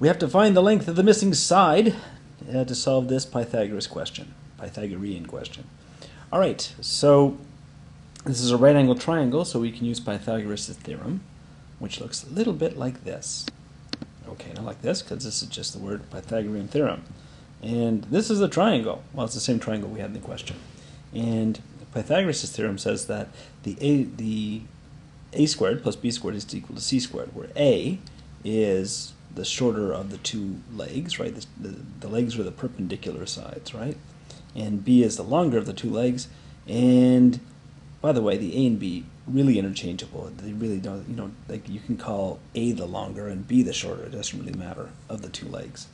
We have to find the length of the missing side uh, to solve this Pythagoras question, Pythagorean question. All right, so this is a right angle triangle, so we can use Pythagoras' theorem, which looks a little bit like this. Okay, not like this, because this is just the word Pythagorean theorem. And this is a triangle. Well, it's the same triangle we had in the question. And Pythagoras' theorem says that the a, the a squared plus b squared is equal to c squared, where a is the shorter of the two legs, right? The, the, the legs are the perpendicular sides, right? And b is the longer of the two legs. And by the way, the a and b really interchangeable. They really don't, you know, like you can call a the longer and b the shorter. It doesn't really matter of the two legs.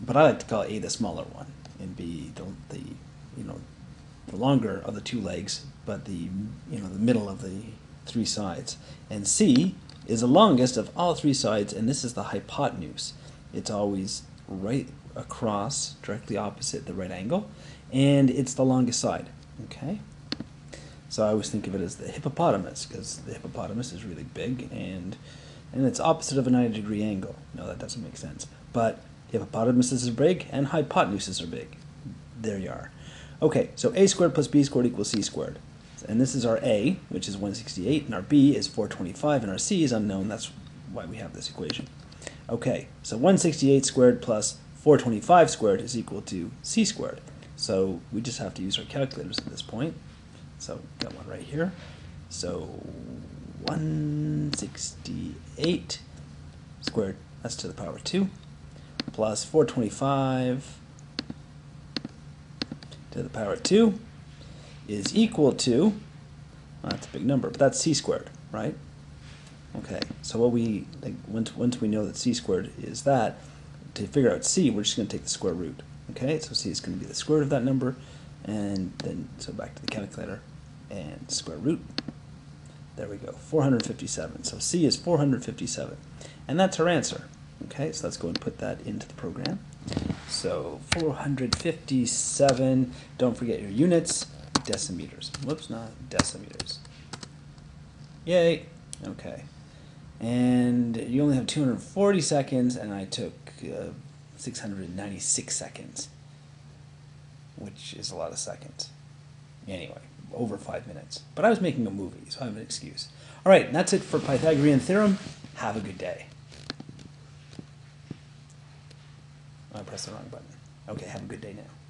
But I like to call a the smaller one and b the, the you know the longer of the two legs, but the you know the middle of the three sides. And C is the longest of all three sides, and this is the hypotenuse. It's always right across, directly opposite the right angle, and it's the longest side. Okay. So I always think of it as the hippopotamus because the hippopotamus is really big and and it's opposite of a 90 degree angle. No, that doesn't make sense. But hippopotamuses are big and hypotenuses are big. There you are. Okay, so a squared plus b squared equals c squared. And this is our a, which is 168, and our b is 425, and our c is unknown. That's why we have this equation. Okay, so 168 squared plus 425 squared is equal to c squared. So we just have to use our calculators at this point. So got one right here. So 168 squared, that's to the power of 2, plus 425 to the power of 2 is equal to, well, that's a big number, but that's c squared, right? Okay, so what we, like, once, once we know that c squared is that, to figure out c, we're just going to take the square root. Okay, so c is going to be the square root of that number, and then, so back to the calculator, and square root. There we go, 457. So c is 457. And that's our answer. Okay, so let's go and put that into the program. So 457, don't forget your units, decimeters. Whoops, not decimeters. Yay, okay. And you only have 240 seconds, and I took uh, 696 seconds, which is a lot of seconds. Anyway, over five minutes. But I was making a movie, so I have an excuse. All right, that's it for Pythagorean theorem. Have a good day. I pressed the wrong button. Okay, have a good day now.